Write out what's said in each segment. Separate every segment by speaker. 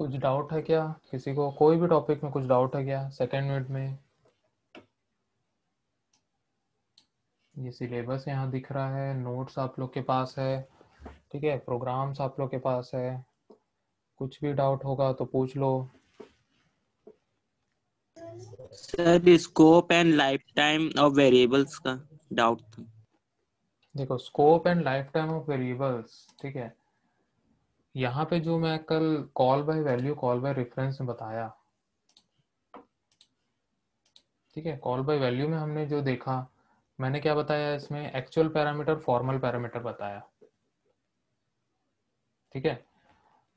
Speaker 1: कुछ डाउट है क्या? किसी को? कोई भी टॉपिक में कुछ डाउट है क्या? सेकेंड मिनट में? ये सिलेबस यहाँ दिख रहा है नोट्स आप लोग के पास है ठीक है? प्रोग्राम्स आप लोग के पास है। कुछ भी डाउट होगा तो पूछ लो।
Speaker 2: Sir scope and lifetime of variables का डाउट था।
Speaker 1: देखो scope and lifetime of variables ठीक है? यहाँ पे जो मैं कल call by value call by reference में बताया, ठीक है? कॉल बाय वैल्यू में हमने जो देखा, मैंने क्या बताया इसमें? एक्चुअल पैरामीटर फॉर्मल पैरामीटर बताया, ठीक है?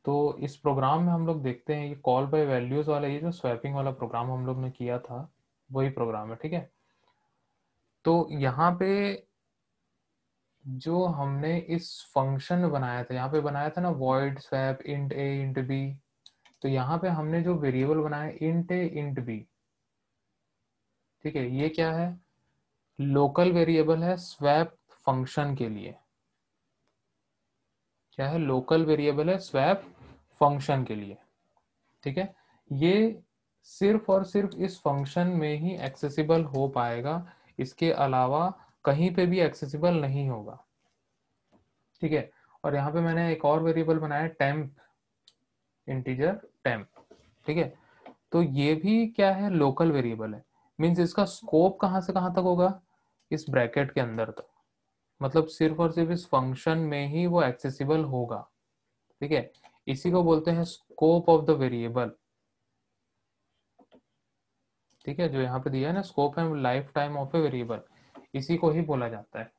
Speaker 1: तो इस प्रोग्राम में हम लोग देखते हैं ये कॉल बाय वैल्यूज़ वाला, ये जो स्वैपिंग वाला प्रोग्राम हम लोग ने किया था, वही प्रोग्राम है, ठीक है? तो यहाँ पे जो हमने इस फ़ंक्शन में बनाया था, यहाँ पे बनाया था ना void swap int A int B तो यहाँ पे हमने जो वेरिएबल बनाया इंट ए इंट बी ठीक है, ये क्या है? लोकल वेरिएबल है स्वैप फ़ंक्शन के लिए, क्या है? लोकल वेरिएबल है स्वैप फ़ंक्शन के लिए, ठीक है? ये सिर्फ़ और सिर्फ़ इस फ़ंक्शन में ही एक्सेसिबल हो पाएगा, इसके अलावा कहीं पे भी एक्सेसिबल नहीं होगा। ठीक है? और यहाँ पे मैंने एक और वेरिएबल बनाया टेम्प इंटीजर टेम्प ठीक है? तो ये भी क्या है? लोकल वेरिएबल है। मीन्स इसका स्कोप कहाँ से कहाँ तक होगा? इस ब्रैकेट के अंदर तक। मतलब सिर्फ़ और सिर्फ़ इस फ़ंक्शन में ही वो एक्सेसिबल होगा। ठीक है? इसी को बोलते हैं स्कोप ऑफ़ द वेरिएबल ठीक है? जो यहाँ पे दिया है ना स्कोप है life time of a variable इसी को ही बोला जाता है।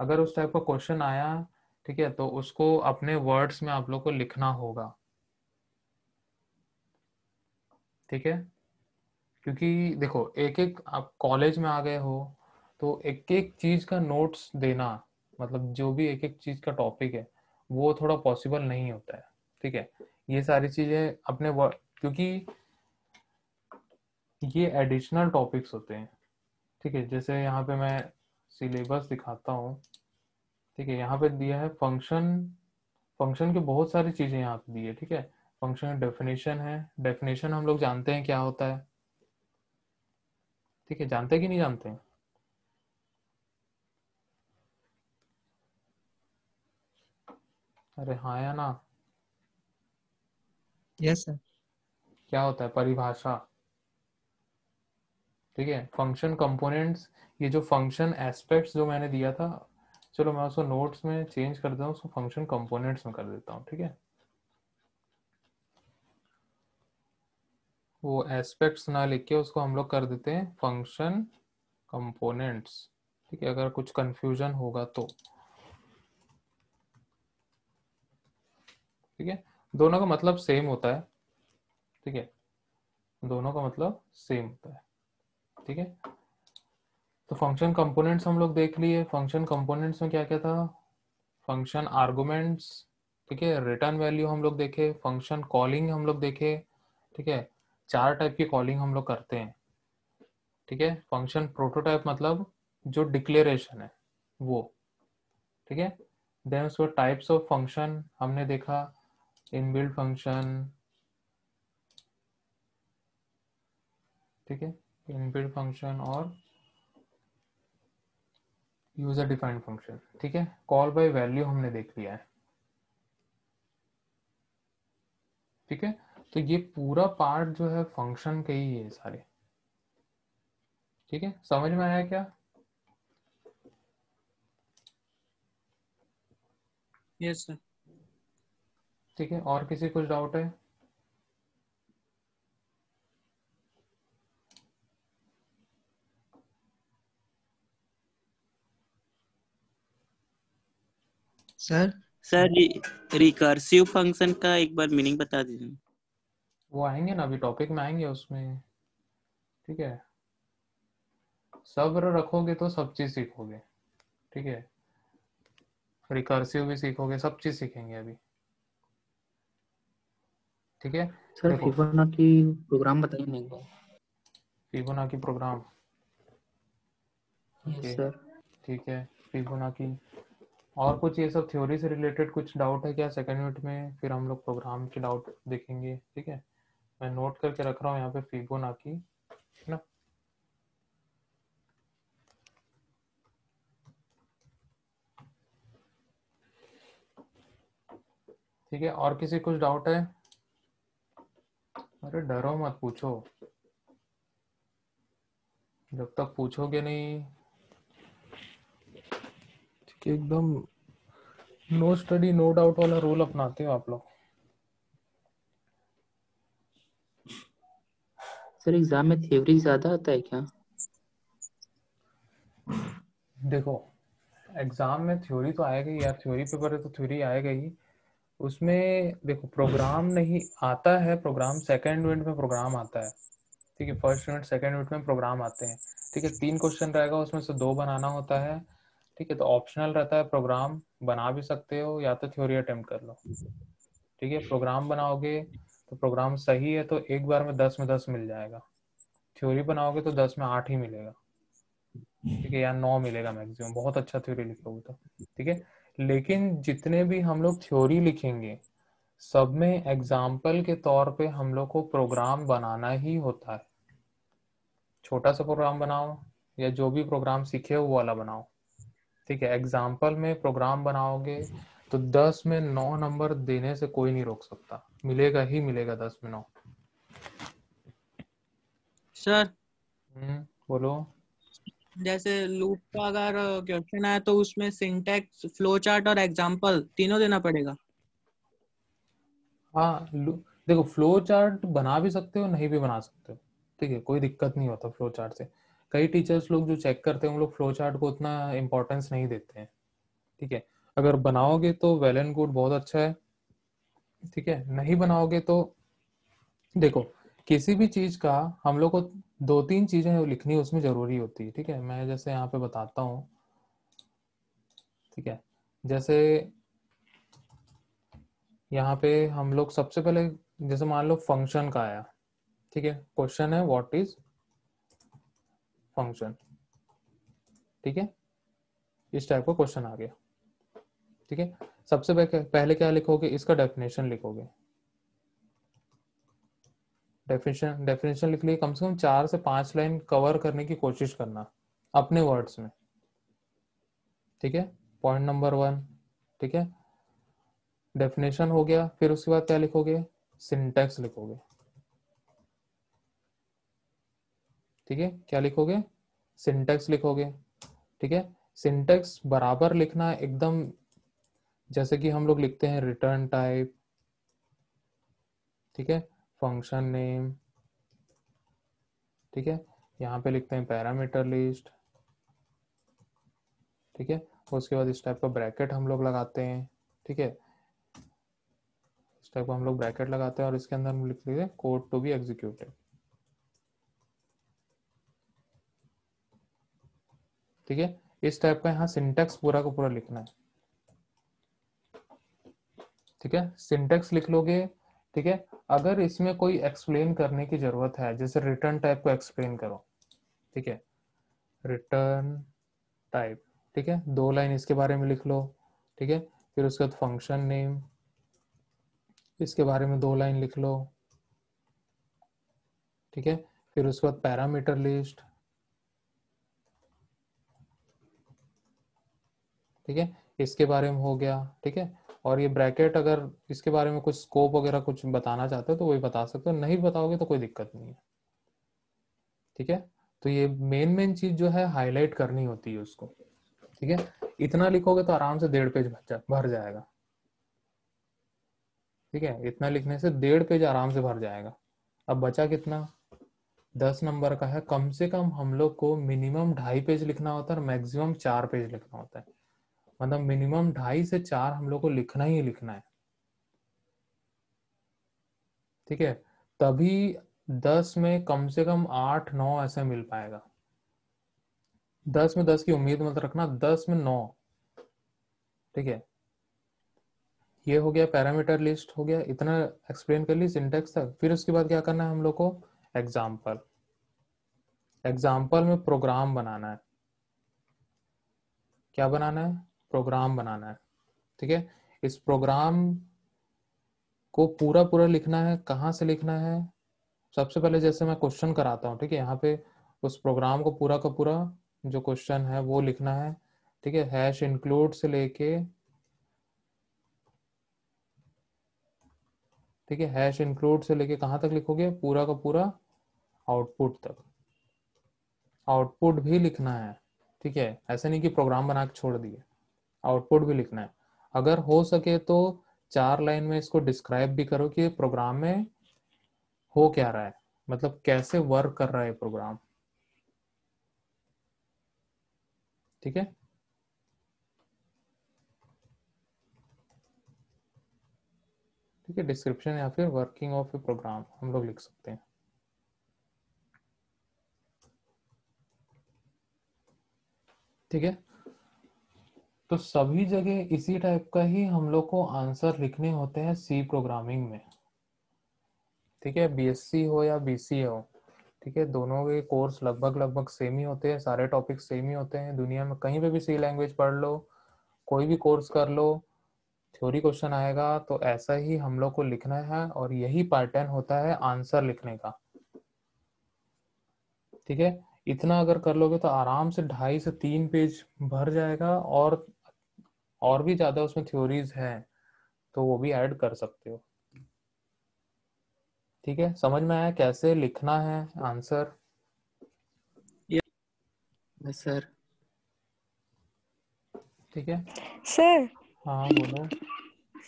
Speaker 1: अगर उस टाइप का क्वेश्चन आया, ठीक है तो उसको अपने वर्ड्स में आप लोग को लिखना होगा। ठीक है? क्योंकि देखो एक एक आप कॉलेज में आ गए हो तो एक एक चीज़ का नोट्स देना मतलब जो भी एक एक चीज़ का टॉपिक है, वो थोड़ा पॉसिबल नहीं होता है। ठीक है? ये सारी चीज़ें अपने क्योंकि ये एडिशनल टॉपिक्स होते हैं। ठीक है जैसे यहाँ पे मैं सिलेबस दिखाता हूँ ठीक है यहाँ पे दिया है फ़ंक्शन फ़ंक्शन के बहुत सारी चीज़ें यहाँ पे दी है ठीक है फ़ंक्शन डेफिनेशन है डेफिनेशन हम लोग जानते हैं क्या होता है ठीक है जानते हैं कि नहीं जानते हैं? अरे हाँ या ना?
Speaker 3: यस yes, सर
Speaker 1: क्या होता है परिभाषा? ठीक है फ़ंक्शन कंपोनेंट्स ये जो फ़ंक्शन एस्पेक्ट्स जो मैंने दिया था, चलो मैं उसको नोट्स में चेंज कर देता हूँ, उसको फ़ंक्शन कंपोनेंट्स में कर देता हूँ, ठीक है? वो एस्पेक्ट्स ना लिख के उसको हम लोग कर देते हैं फ़ंक्शन कंपोनेंट्स ठीक है? अगर कुछ कंफ्यूजन होगा तो। ठीक है? दोनों का मतलब सेम होता है, ठीक है? दोनों का मतलब सेम होता है। ठीक है? तो फ़ंक्शन कंपोनेंट्स हम लोग देख लिए। फ़ंक्शन कंपोनेंट्स में क्या क्या था? फ़ंक्शन आर्गुमेंट्स ठीक है? रिटर्न वैल्यू हम लोग देखे। फ़ंक्शन कॉलिंग हम लोग देखे। ठीक है? चार टाइप की कॉलिंग हम लोग करते हैं। ठीक है? फ़ंक्शन प्रोटोटाइप मतलब जो डिक्लेरेशन है, वो। ठीक है? देन उसको टाइप्स ऑफ़ फ़ंक्शन हमने देखा। इनबिल्ट फ़ंक्शन ठीक है? इनबिल्ट फ़ंक्शन और यूज़र डिफाइंड फ़ंक्शन ठीक है? कॉल बाय वैल्यू हमने देख लिया है। ठीक है? तो ये पूरा पार्ट जो है फ़ंक्शन के ही है सारे। ठीक है? समझ में आया क्या?
Speaker 2: यस सर
Speaker 1: ठीक है? और किसी कुछ डाउट है?
Speaker 3: सर?
Speaker 2: सर रिकर्सिव फ़ंक्शन का एक बार मीनिंग बता दीजिए।
Speaker 1: वो आएँगे ना अभी टॉपिक में आएँगे उसमें। ठीक है? सब्र रखोगे तो सब चीज़ सीखोगे। ठीक है? रिकर्सिव भी सीखोगे सब चीज़ सीखेंगे अभी। ठीक है?
Speaker 3: सर। फिबोनाची प्रोग्राम बताइए ना एक बार
Speaker 1: फिबोनाची प्रोग्राम
Speaker 3: सर
Speaker 1: ठीक है? फिबोनाची और कुछ ये सब थ्योरी से रिलेटेड कुछ डाउट है क्या सेकेंड यूनिट में? फिर हम लोग प्रोग्राम के डाउट देखेंगे, ठीक है? मैं नोट करके रख रहा हूँ यहाँ पे फिबोनाची है ना? ठीक है, और किसी कुछ डाउट है? अरे डरो मत, पूछो। जब तक पूछोगे नहीं है एकदम नो स्टडी नो डाउट वाला रोल अपनाते हो आप लोग।
Speaker 3: सर एग्ज़ाम में थ्योरी ज़्यादा आता है क्या?
Speaker 1: देखो एग्ज़ाम में थ्योरी तो आएगा ही यार थ्योरी पेपर है तो थ्योरी आएगा ही। उसमें देखो प्रोग्राम नहीं आता है प्रोग्राम सेकंड यूनिट में प्रोग्राम आता है। ठीक है फ़र्स्ट यूनिट सेकंड यूनिट में प्रोग्राम आते हैं। ठीक है तीन क्वेश्चन रहेगा उसमें से दो बनाना होता है। ठीक है तो ऑप्शनल रहता है प्रोग्राम बना भी सकते हो या तो थ्योरी अटेम्प्ट कर लो। ठीक है प्रोग्राम बनाओगे तो प्रोग्राम सही है तो एक बार में दस में दस मिल जाएगा। थ्योरी बनाओगे तो दस में आठ ही मिलेगा। ठीक है, या नौ मिलेगा मैक्सिमम बहुत अच्छा थ्योरी लिखोगे तो। ठीक है, लेकिन जितने भी हम लोग थ्योरी लिखेंगे, सब में एग्ज़ाम्पल के तौर पे हम लोग को प्रोग्राम बनाना ही होता है। छोटा सा प्रोग्राम बनाओ या जो भी प्रोग्राम सीखे हो वो वाला बनाओ। ठीक है एग्ज़ाम्पल में प्रोग्राम बनाओगे तो दस में नौ नंबर देने से कोई नहीं रोक सकता। मिलेगा ही मिलेगा दस में नौ।
Speaker 2: सर
Speaker 1: हम्म बोलो।
Speaker 2: जैसे लूप का अगर क्वेश्चन आया तो उसमें सिंटेक्स फ्लो चार्ट और एग्ज़ाम्पल तीनों देना पड़ेगा।
Speaker 1: हाँ देखो फ्लो चार्ट बना भी सकते हो नहीं भी बना सकते हो। ठीक है कोई दिक्कत नहीं होता फ्लो चार्ट से। कई टीचर्स लोग जो चेक करते हैं, उन लोग फ्लो चार्ट को उतना इम्पोर्टेंस नहीं देते हैं। ठीक है? अगर बनाओगे तो वेल एंड गुड बहुत अच्छा है। ठीक है? नहीं बनाओगे तो देखो, किसी भी चीज़ का हम लोग को दो तीन चीज़ें लिखनी उसमें ज़रूरी होती है। ठीक है? मैं जैसे यहाँ पे बताता हूँ। ठीक है? जैसे यहाँ पे हम लोग सबसे पहले, जैसे मान लो फ़ंक्शन का आया। ठीक है? क्वेश्चन है व्हाट इज़ फ़ंक्शन ठीक है? इस टाइप का क्वेश्चन आ गया। ठीक है? सबसे पहले क्या लिखोगे? इसका डेफिनेशन लिखोगे। डेफिनेशन डेफिनेशन लिख लिए। कम से कम चार से पाँच लाइन कवर करने की कोशिश करना, अपने वर्ड्स में। ठीक है? पॉइंट नंबर वन ठीक है? डेफिनेशन हो गया। फिर उसके बाद क्या लिखोगे? सिंटेक्स लिखोगे। ठीक है? क्या लिखोगे? सिंटेक्स लिखोगे। ठीक है? सिंटेक्स बराबर लिखना एकदम जैसे कि हम लोग लिखते हैं रिटर्न टाइप ठीक है? फ़ंक्शन नेम ठीक है? यहाँ पे लिखते हैं पैरामीटर लिस्ट ठीक है? उसके बाद इस टाइप का ब्रैकेट हम लोग लगाते हैं, ठीक है? इस टाइप का हम लोग ब्रैकेट लगाते हैं और इसके अंदर हम लिख लेते हैं कोड टू बी एग्जीक्यूटेड ठीक है? इस टाइप का यहाँ सिंटेक्स पूरा का पूरा लिखना है। ठीक है? सिंटेक्स लिख लोगे, ठीक है? अगर इसमें कोई एक्सप्लेन करने की ज़रूरत है, जैसे रिटर्न टाइप को एक्सप्लेन करो, ठीक है? रिटर्न टाइप ठीक है? दो लाइन इसके बारे में लिख लो, ठीक है? फिर उसके बाद फ़ंक्शन नेम इसके बारे में दो लाइन लिख लो, ठीक है? फिर उसके बाद पैरामीटर लिस्ट ठीक है? इसके बारे में हो गया, ठीक है? और ये ब्रैकेट अगर इसके बारे में कुछ स्कोप वगैरह कुछ बताना चाहते हो तो वही बता सकते हो। नहीं बताओगे तो कोई दिक्कत नहीं है। ठीक है? तो ये मेन मेन चीज़ जो है हाईलाइट करनी होती है उसको। ठीक है? इतना लिखोगे तो आराम से डेढ़ पेज भर जाएगा। ठीक है? इतना लिखने से डेढ़ पेज आराम से भर जाएगा। अब बचा कितना? दस नंबर का है, कम से कम हम लोग को मिनिमम ढाई पेज लिखना होता है और मैक्सिमम चार पेज लिखना होता है। मतलब मिनिमम ढाई से चार हम लोग को लिखना ही लिखना है। ठीक है? तभी दस में कम से कम आठ, नौ ऐसे मिल पाएगा। दस में दस की उम्मीद मत रखना, दस में नौ। ठीक है? ये हो गया पैरामीटर लिस्ट हो गया। इतना एक्सप्लेन कर ली सिंटेक्स तक। फिर उसके बाद क्या करना है हम लोग को? एग्ज़ाम्पल एग्ज़ाम्पल में प्रोग्राम बनाना है। क्या बनाना है? प्रोग्राम बनाना है, ठीक है? इस प्रोग्राम को पूरा पूरा लिखना है, कहाँ से लिखना है? सबसे पहले जैसे मैं क्वेश्चन कराता हूँ, ठीक है? यहाँ पे उस प्रोग्राम को पूरा का पूरा जो क्वेश्चन है वो लिखना है, ठीक है? हैश इंक्लूड से लेके, ठीक है? हैश इंक्लूड से लेके कहाँ तक लिखोगे? पूरा का पूरा आउटपुट तक। आउटपुट भी लिखना है, ठीक है? ऐसा नहीं कि प्रोग्राम बना के छोड़ दिए। आउटपुट भी लिखना है। अगर हो सके तो चार लाइन में इसको डिस्क्राइब भी करो कि प्रोग्राम में हो क्या रहा है। मतलब कैसे वर्क कर रहा है प्रोग्राम ठीक है? ठीक है डिस्क्रिप्शन या फिर वर्किंग ऑफ़ ए प्रोग्राम हम लोग लिख सकते हैं। ठीक है? तो सभी जगह इसी टाइप का ही हम लोग को आंसर लिखने होते हैं सी प्रोग्रामिंग में। ठीक है? बीएससी हो या बीसी हो। ठीक है? दोनों के कोर्स लगभग लगभग सेम ही होते हैं, सारे टॉपिक सेम ही होते हैं। दुनिया में कहीं पे भी सी लैंग्वेज पढ़ लो, कोई भी कोर्स कर लो थ्योरी क्वेश्चन आएगा तो ऐसा ही हम लोग को लिखना है और यही पैटर्न होता है आंसर लिखने का। ठीक है? इतना अगर कर लोगे तो आराम से ढाई से तीन पेज भर जाएगा और और भी ज़्यादा उसमें थ्योरीज हैं तो वो भी ऐड कर सकते हो। ठीक है? समझ में आया कैसे लिखना है आंसर
Speaker 3: सर
Speaker 1: ठीक है?
Speaker 4: सर
Speaker 1: हाँ बोलो।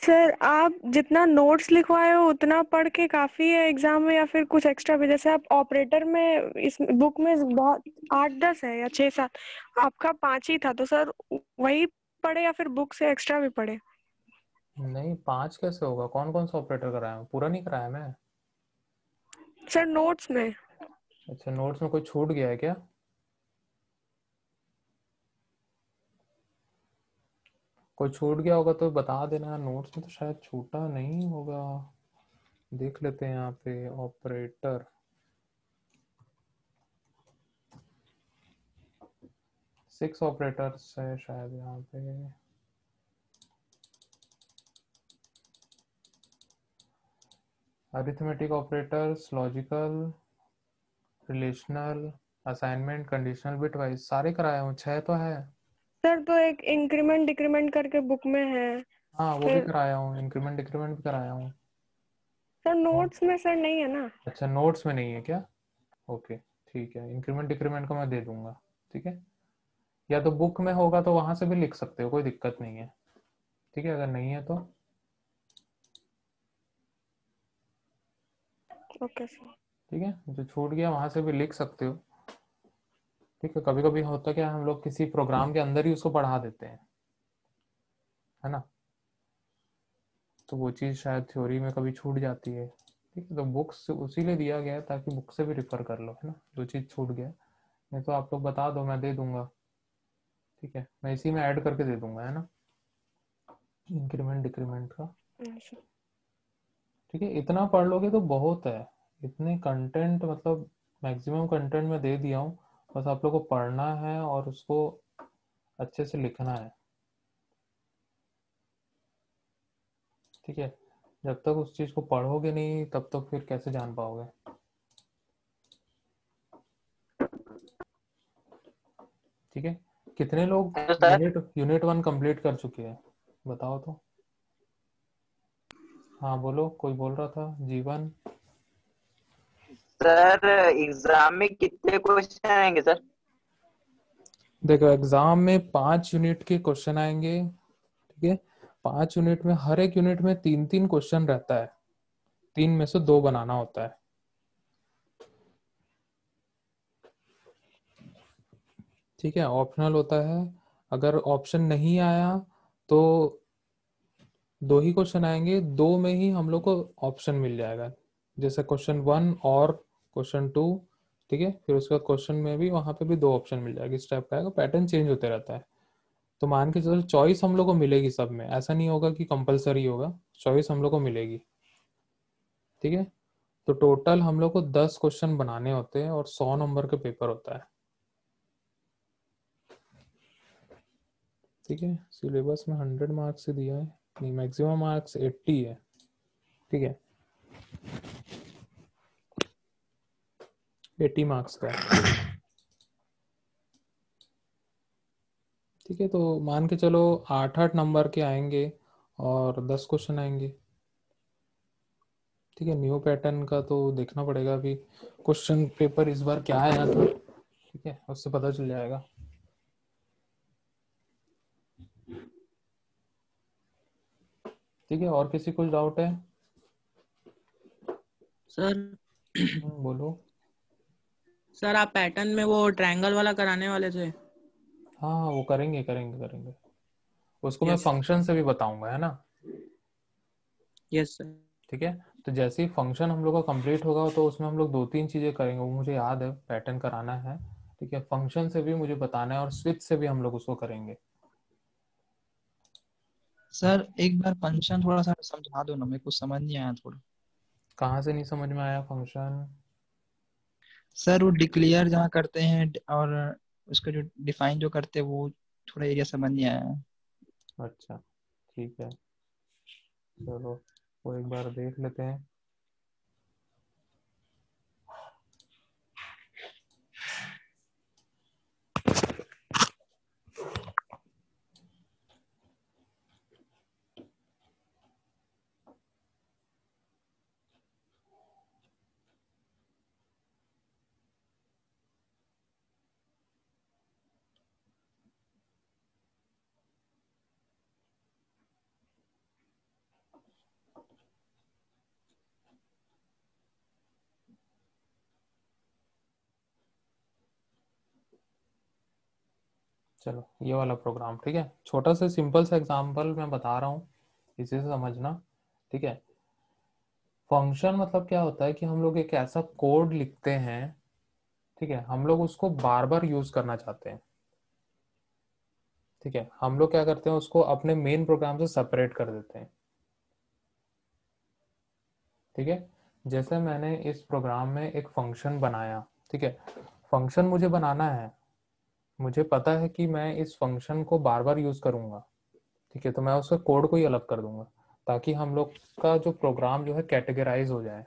Speaker 4: सर आप जितना नोट्स लिखवाए हो उतना पढ़ के काफ़ी है एग्ज़ाम में या फिर कुछ एक्स्ट्रा भी? जैसे आप ऑपरेटर में इस बुक में बहुत आठ दस है या छह सात आपका पाँच ही था तो सर वही पढ़े या फिर बुक से एक्स्ट्रा भी पढ़े?
Speaker 1: नहीं पाँच कैसे होगा? कौन कौन सा ऑपरेटर कराया पूरा नहीं कराया मैं?
Speaker 4: सर नोट्स में।
Speaker 1: अच्छा नोट्स में कोई छूट गया है क्या? कोई छूट गया होगा तो बता देना। नोट्स में तो शायद छूटा नहीं होगा। देख लेते हैं यहाँ पे ऑपरेटर। सिक्स ऑपरेटर्स है शायद यहाँ पे। Arithmetic operators logical relational assignment conditional bitwise सारे कराए हूँ छह तो है।
Speaker 4: सर तो एक इंक्रीमेंट डिक्रीमेंट करके बुक में है।
Speaker 1: हाँ वो भी कराया हूँ इंक्रीमेंट डिक्रीमेंट भी कराया हूँ।
Speaker 4: सर नोट्स में सर नहीं है ना?
Speaker 1: अच्छा नोट्स में नहीं है क्या? ओके ठीक है इंक्रीमेंट डिक्रीमेंट को मैं दे दूँगा ठीक है? या तो बुक में होगा तो वहाँ से भी लिख सकते हो कोई दिक्कत नहीं है। ठीक है अगर नहीं है तो।
Speaker 4: ओके
Speaker 1: ठीक है जो छूट गया वहाँ से भी लिख सकते हो। ठीक है कभी कभी होता क्या हम लोग किसी प्रोग्राम के अंदर ही उसको पढ़ा देते हैं। है ना? तो वो चीज़ शायद थ्योरी में कभी छूट जाती है। ठीक है तो बुक्स उसी लिए दिया गया है ताकि बुक से भी रिफर कर लो है ना? जो चीज़ छूट गया। नहीं तो आप लोग बता दो मैं दे दूँगा। ठीक है मैं इसी में ऐड करके दे दूँगा है ना? इंक्रीमेंट डिक्रीमेंट का।
Speaker 4: अच्छा।
Speaker 1: ठीक है इतना पढ़ लोगे तो बहुत है। इतने कंटेंट मतलब मैक्सिमम कंटेंट मैं दे दिया हूँ बस आप लोग को पढ़ना है और उसको अच्छे से लिखना है। ठीक है जब तक उस चीज़ को पढ़ोगे नहीं तब तक फिर कैसे जान पाओगे? ठीक है? कितने लोग यूनिट यूनिट वन कंप्लीट कर चुके हैं? बताओ तो। हाँ बोलो कोई बोल रहा था? जीवन?
Speaker 5: सर एग्ज़ाम में कितने क्वेश्चन आएँगे सर?
Speaker 1: देखो एग्ज़ाम में पाँच यूनिट के क्वेश्चन आएँगे ठीक है? पाँच यूनिट में हर एक यूनिट में तीन तीन क्वेश्चन रहता है। तीन में से दो बनाना होता है। ठीक है ऑप्शनल होता है। अगर ऑप्शन नहीं आया तो दो ही क्वेश्चन आएँगे। दो में ही हम लोग को ऑप्शन मिल जाएगा। जैसे क्वेश्चन वन और क्वेश्चन टू ठीक है? फिर उसके बाद क्वेश्चन में भी, वहाँ पे भी दो ऑप्शन मिल जाएगा। इस टाइप का आएगा पैटर्न चेंज होते रहता है। तो मान के चलो चॉइस हम लोग को मिलेगी सब में। ऐसा नहीं होगा कि कंपलसरी होगा। चॉइस हम लोग को मिलेगी। ठीक है? तो टोटल हम लोग को दस क्वेश्चन बनाने होते हैं और सौ नंबर का पेपर होता है। ठीक है? सिलेबस में हंड्रेड मार्क्स दिया है। नहीं मैक्सिमम मार्क्स एट्टी है। ठीक है? एट्टी मार्क्स का ठीक है तो मान के चलो आठ आठ नंबर के आएँगे और दस क्वेश्चन आएँगे। ठीक है? न्यू पैटर्न का तो देखना पड़ेगा अभी। क्वेश्चन पेपर इस बार क्या आया था? ठीक है, उससे पता चल जाएगा। ठीक है और किसी कुछ डाउट है?
Speaker 2: सर
Speaker 1: हम्म, बोलो।
Speaker 2: सर आप पैटर्न में वो ट्रायंगल वाला कराने वाले थे?
Speaker 1: हाँ हाँ वो करेंगे करेंगे करेंगे। उसको
Speaker 2: yes, मैं
Speaker 1: फ़ंक्शन से भी बताऊँगा है ना?
Speaker 2: यस सर
Speaker 1: ठीक है? तो जैसे ही फ़ंक्शन हम लोग का कंप्लीट होगा तो उसमें हम लोग दो तीन चीज़ें करेंगे वो मुझे याद है पैटर्न कराना है। ठीक है? फ़ंक्शन से भी मुझे बताना है और स्विच से भी हम लोग उसको करेंगे।
Speaker 6: सर एक बार फ़ंक्शन थोड़ा सा समझा दो ना मेरे को समझ नहीं आया थोड़ा।
Speaker 1: कहाँ से नहीं समझ में आया फ़ंक्शन?
Speaker 6: सर वो डिक्लेयर जहाँ करते हैं और उसका जो डिफाइन जो करते हैं वो थोड़ा एरिया समझ नहीं आया।
Speaker 1: अच्छा ठीक है। चलो वो एक बार देख लेते हैं। चलो, ये वाला प्रोग्राम ठीक है? छोटा सा सिंपल सा एग्जांपल मैं बता रहा हूँ, इसी समझना, ठीक है? फ़ंक्शन मतलब क्या होता है कि हम लोग एक ऐसा कोड लिखते हैं, ठीक है? हम लोग उसको बार बार यूज़ करना चाहते हैं। ठीक है? हम लोग क्या करते हैं, उसको अपने मेन प्रोग्राम से सेपरेट कर देते हैं। ठीक है? जैसे मैंने इस प्रोग्राम में एक फ़ंक्शन बनाया, ठीक है? फ़ंक्शन मुझे बनाना है। मुझे पता है कि मैं इस फ़ंक्शन को बार बार यूज़ करूँगा। ठीक है तो मैं उसका कोड को ही अलग कर दूँगा, ताकि हम लोग का जो प्रोग्राम जो है कैटेगराइज हो जाए।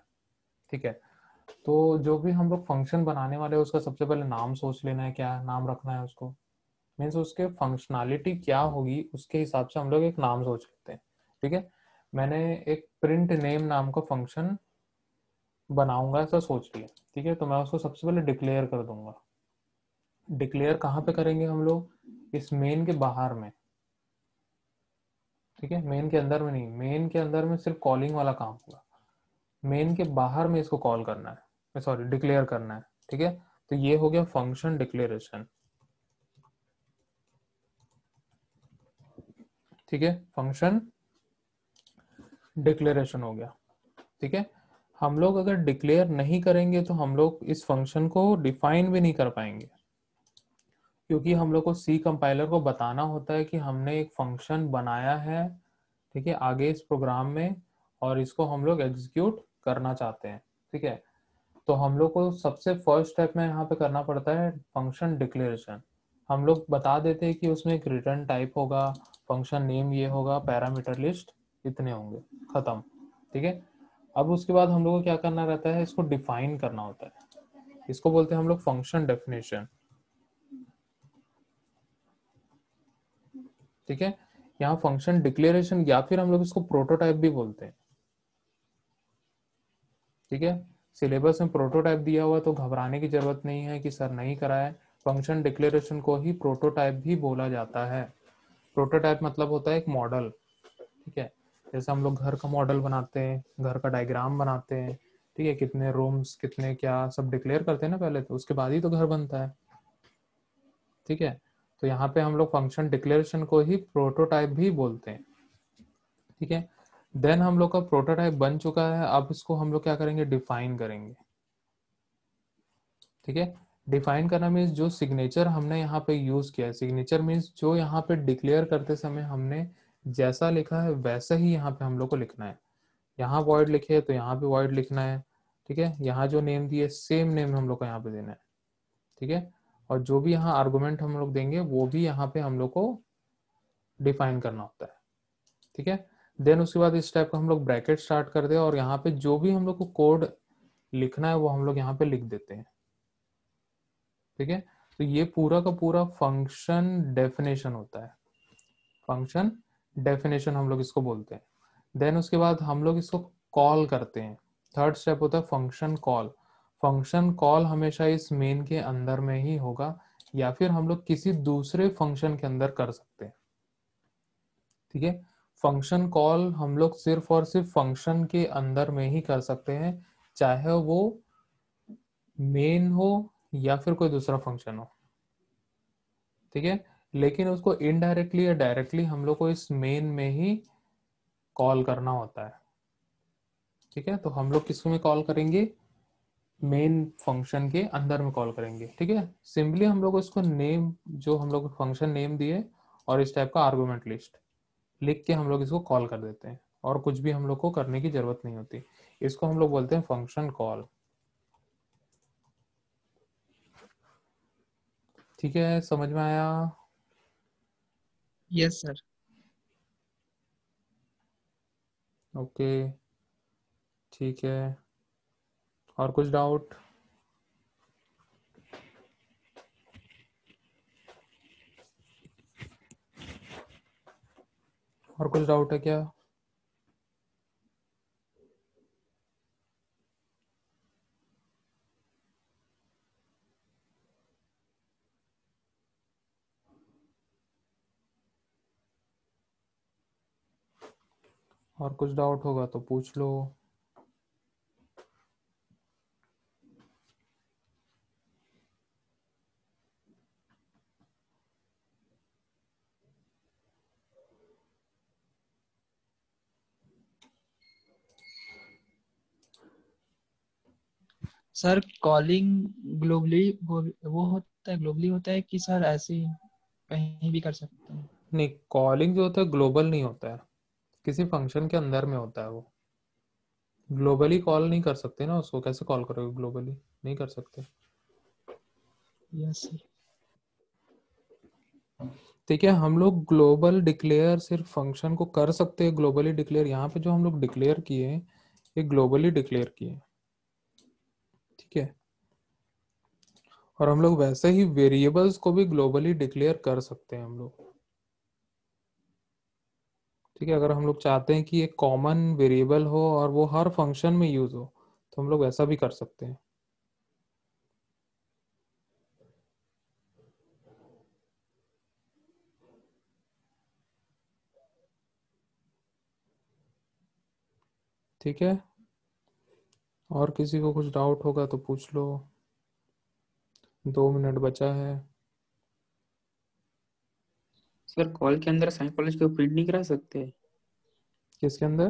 Speaker 1: ठीक है तो जो भी हम लोग फ़ंक्शन बनाने वाले हैं, उसका सबसे पहले नाम सोच लेना है, क्या नाम रखना है उसको। मीन्स उसके फंक्शनैलिटी क्या होगी, उसके हिसाब से हम लोग एक नाम सोच लेते हैं। ठीक है, मैंने एक प्रिंट नेम नाम का फ़ंक्शन बनाऊँगा ऐसा सोच लिया। ठीक है तो मैं उसको सबसे पहले डिक्लेयर कर दूँगा। डिक्लेयर कहाँ पे करेंगे हम लोग? इस मेन के बाहर में। ठीक है? मेन के अंदर में नहीं। मेन के अंदर में सिर्फ़ कॉलिंग वाला काम होगा। मेन के बाहर में इसको कॉल करना है। सॉरी डिक्लेयर करना है। ठीक है? तो ये हो गया फ़ंक्शन डिक्लेरेशन ठीक है? फ़ंक्शन डिक्लेरेशन हो गया। ठीक है? हम लोग अगर डिक्लेयर नहीं करेंगे तो हम लोग इस फ़ंक्शन को डिफाइन भी नहीं कर पाएँगे। क्योंकि हम लोग को सी कंपाइलर को बताना होता है कि हमने एक फ़ंक्शन बनाया है, ठीक है, आगे इस प्रोग्राम में और इसको हम लोग एग्जीक्यूट करना चाहते हैं, ठीक है? तो हम लोग को सबसे फ़र्स्ट स्टेप में यहाँ पे करना पड़ता है फ़ंक्शन डिक्लेरेशन हम लोग बता देते हैं कि उसमें एक रिटर्न टाइप होगा फ़ंक्शन नेम ये होगा पैरामीटर लिस्ट इतने होंगे, खत्म, ठीक है? अब उसके बाद हम लोग को क्या करना रहता है, इसको डिफाइन करना होता है। इसको बोलते हैं हम लोग फ़ंक्शन डेफिनेशन ठीक है? यहाँ फ़ंक्शन डिक्लेरेशन या फिर हम लोग इसको प्रोटोटाइप भी बोलते हैं। ठीक है? सिलेबस में प्रोटोटाइप दिया हुआ तो घबराने की ज़रूरत नहीं है कि सर नहीं कराए फ़ंक्शन डिक्लेरेशन को ही प्रोटोटाइप भी बोला जाता है। प्रोटोटाइप मतलब होता है एक मॉडल ठीक है? जैसे हम लोग घर का मॉडल बनाते हैं, घर का डायग्राम बनाते हैं। ठीक है? कितने रूम्स कितने क्या सब डिक्लेयर करते हैं ना पहले तो उसके बाद ही तो घर बनता है। ठीक है? तो यहाँ पे हम लोग फ़ंक्शन डिक्लेरेशन को ही प्रोटोटाइप भी बोलते हैं। ठीक है? देन हम लोग का प्रोटोटाइप बन चुका है। अब इसको हम लोग क्या करेंगे? डिफाइन करेंगे। ठीक है? डिफाइन करना मीन्स जो सिग्नेचर हमने यहाँ पे यूज़ किया है। सिग्नेचर मीन्स जो यहाँ पे डिक्लेयर करते समय हमने जैसा लिखा है, वैसा ही यहाँ पे हम लोग को लिखना है। यहाँ वॉइड लिखे तो यहाँ पे वॉइड लिखना है। ठीक है? यहाँ जो नेम दिए सेम नेम हम लोग को यहाँ पे देना है। ठीक है? और जो भी यहाँ आर्गुमेंट हम लोग देंगे, वो भी यहाँ पे हम लोग को डिफाइन करना होता है। ठीक है? देन उसके बाद इस टाइप का हम लोग ब्रैकेट स्टार्ट कर दे और यहाँ पे जो भी हम लोग को कोड लिखना है, वो हम लोग यहाँ पे लिख देते हैं। ठीक है? तो ये पूरा का पूरा फ़ंक्शन डेफिनेशन होता है। फ़ंक्शन डेफिनेशन हम लोग इसको बोलते हैं। देन उसके बाद हम लोग इसको कॉल करते हैं। थर्ड स्टेप होता है फ़ंक्शन कॉल फ़ंक्शन कॉल हमेशा इस मेन के अंदर में ही होगा, या फिर हम लोग किसी दूसरे फ़ंक्शन के अंदर कर सकते हैं। ठीक है? फ़ंक्शन कॉल हम लोग सिर्फ़ और सिर्फ़ फ़ंक्शन के अंदर में ही कर सकते हैं, चाहे वो मेन हो या फिर कोई दूसरा फ़ंक्शन हो। ठीक है? लेकिन उसको इनडायरेक्टली या डायरेक्टली हम लोग को इस मेन में ही कॉल करना होता है। ठीक है? तो हम लोग किसको में कॉल करेंगे? मेन फ़ंक्शन के अंदर में कॉल करेंगे ठीक है? सिंपली हम लोग इसको नेम जो हम लोग फ़ंक्शन नेम दिए और इस टाइप का आर्गुमेंट लिस्ट लिख के हम लोग इसको कॉल कर देते हैं और कुछ भी हम लोग को करने की ज़रूरत नहीं होती। इसको हम लोग बोलते हैं फ़ंक्शन कॉल ठीक है समझ में आया?
Speaker 6: यस सर
Speaker 1: ओके ठीक है। और कुछ डाउट और कुछ डाउट है क्या? और कुछ डाउट होगा तो पूछ लो।
Speaker 6: सर कॉलिंग ग्लोबली वो, वो होता है ग्लोबली होता है कि सर ऐसे कहीं भी कर सकते हैं?
Speaker 1: नहीं कॉलिंग जो होता है ग्लोबल नहीं होता है। किसी फ़ंक्शन के अंदर में होता है वो। ग्लोबली कॉल नहीं कर सकते ना उसको। कैसे कॉल करोगे ग्लोबली नहीं कर सकते।
Speaker 6: यस
Speaker 1: ठीक है हम लोग ग्लोबल डिक्लेयर सिर्फ़ फ़ंक्शन को कर सकते हैं। ग्लोबली डिक्लेयर यहाँ पे जो हम लोग डिक्लेयर किए हैं ये ग्लोबली डिक्लेयर किए हैं। ठीक है। और हम लोग वैसे ही वेरिएबल्स को भी ग्लोबली डिक्लेयर कर सकते हैं हम लोग। ठीक है, अगर हम लोग चाहते हैं कि एक कॉमन वेरिएबल हो और वो हर फ़ंक्शन में यूज़ हो तो हम लोग वैसा भी कर सकते हैं। ठीक है? और किसी को कुछ डाउट होगा तो पूछ लो। दो मिनट बचा है।
Speaker 3: सर कॉल के अंदर साइकोलॉजी को प्रिंट नहीं करा सकते?
Speaker 1: किसके अंदर?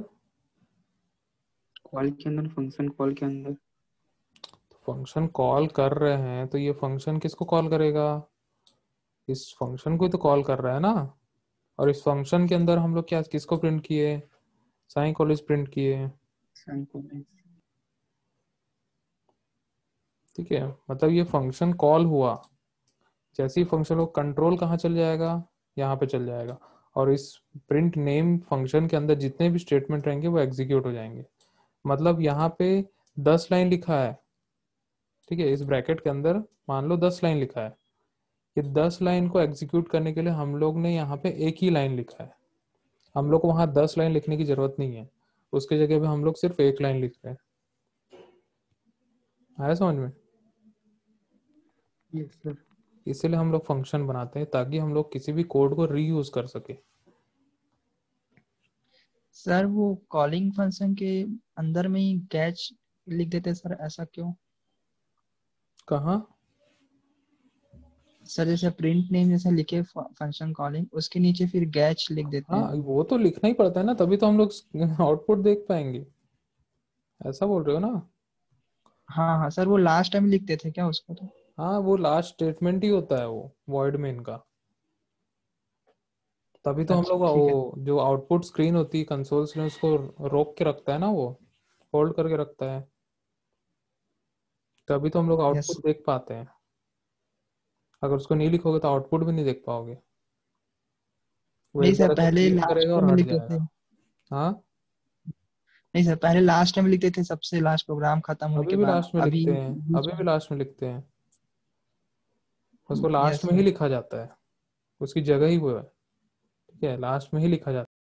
Speaker 3: कॉल के अंदर फ़ंक्शन कॉल के अंदर।
Speaker 1: फ़ंक्शन कॉल कर रहे हैं तो ये फ़ंक्शन किसको कॉल करेगा? इस फ़ंक्शन को ही तो कॉल कर रहा है ना? और इस फ़ंक्शन के अंदर हम लोग क्या किसको प्रिंट किए? साइन कॉलेज प्रिंट किए।
Speaker 3: साइकोलॉजी
Speaker 1: ठीक है मतलब ये फ़ंक्शन कॉल हुआ। जैसे ही फ़ंक्शन को कंट्रोल कहाँ चल जाएगा? यहाँ पे चल जाएगा। और इस प्रिंट नेम फ़ंक्शन के अंदर जितने भी स्टेटमेंट रहेंगे, वो एग्जीक्यूट हो जाएँगे। मतलब यहाँ पे दस लाइन लिखा है। ठीक है, इस ब्रैकेट के अंदर मान लो दस लाइन लिखा है। ये दस लाइन को एग्जीक्यूट करने के लिए हम लोग ने यहाँ पे एक ही लाइन लिखा है। हम लोग को वहाँ दस लाइन लिखने की ज़रूरत नहीं है। उसके जगह पे हम लोग सिर्फ़ एक लाइन लिख रहे हैं। आया समझ में?
Speaker 3: सर
Speaker 1: इसीलिए हम लोग फ़ंक्शन बनाते हैं ताकि हम लोग किसी भी कोड को रीयूज कर सके।
Speaker 6: सर वो कॉलिंग फ़ंक्शन के अंदर में ही कैच लिख देते सर ऐसा क्यों?
Speaker 1: कहाँ?
Speaker 6: सर जैसे प्रिंट नेम जैसे लिखे फ़ंक्शन कॉलिंग उसके नीचे फिर गैच लिख देते
Speaker 1: हाँ।
Speaker 6: हैं
Speaker 1: वो तो लिखना ही पड़ता है ना तभी तो हम लोग आउटपुट देख पाएँगे। ऐसा बोल रहे हो ना?
Speaker 6: हाँ हाँ सर वो लास्ट टाइम लिखते थे क्या उसको तो?
Speaker 1: हाँ वो लास्ट स्टेटमेंट ही होता है वो वॉइड में इनका तभी तो हम
Speaker 6: अच्छा,
Speaker 1: लोग वो जो आउटपुट स्क्रीन होती है कंसोल स्क्रीन उसको रोक के रखता है ना वो होल्ड करके रखता है। तभी तो हम लोग आउटपुट yes. देख पाते हैं। अगर उसको नहीं लिखोगे तो आउटपुट भी नहीं देख पाओगे।
Speaker 6: नहीं सर पहले लास्ट
Speaker 1: हाँ?
Speaker 6: नहीं सर पहले लास्ट में लिखते थे सबसे लास्ट प्रोग्राम खत्म होने के बाद।
Speaker 1: अभी भी लास्ट में लिखते हैं अभी भी लास्ट में लिखते हैं। उसको लास्ट में ही लिखा जाता है। उसकी जगह ही वो है। ठीक है लास्ट में ही लिखा जाता है।